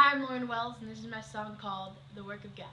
Hi, I'm Lauren Wells, and this is my song called The Work of God.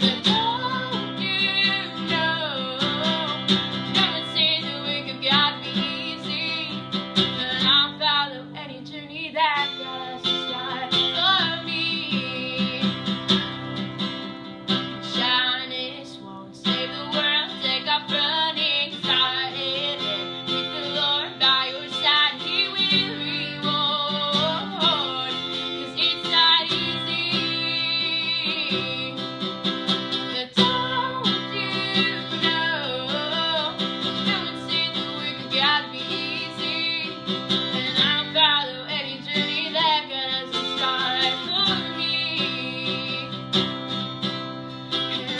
Thank you.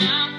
now.